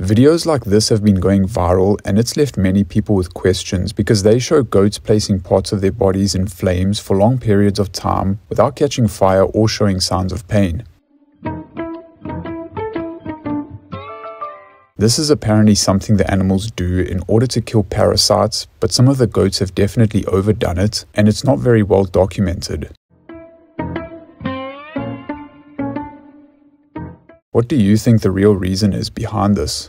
Videos like this have been going viral and it's left many people with questions because they show goats placing parts of their bodies in flames for long periods of time without catching fire or showing signs of pain. This is apparently something the animals do in order to kill parasites, but some of the goats have definitely overdone it and it's not very well documented. What do you think the real reason is behind this?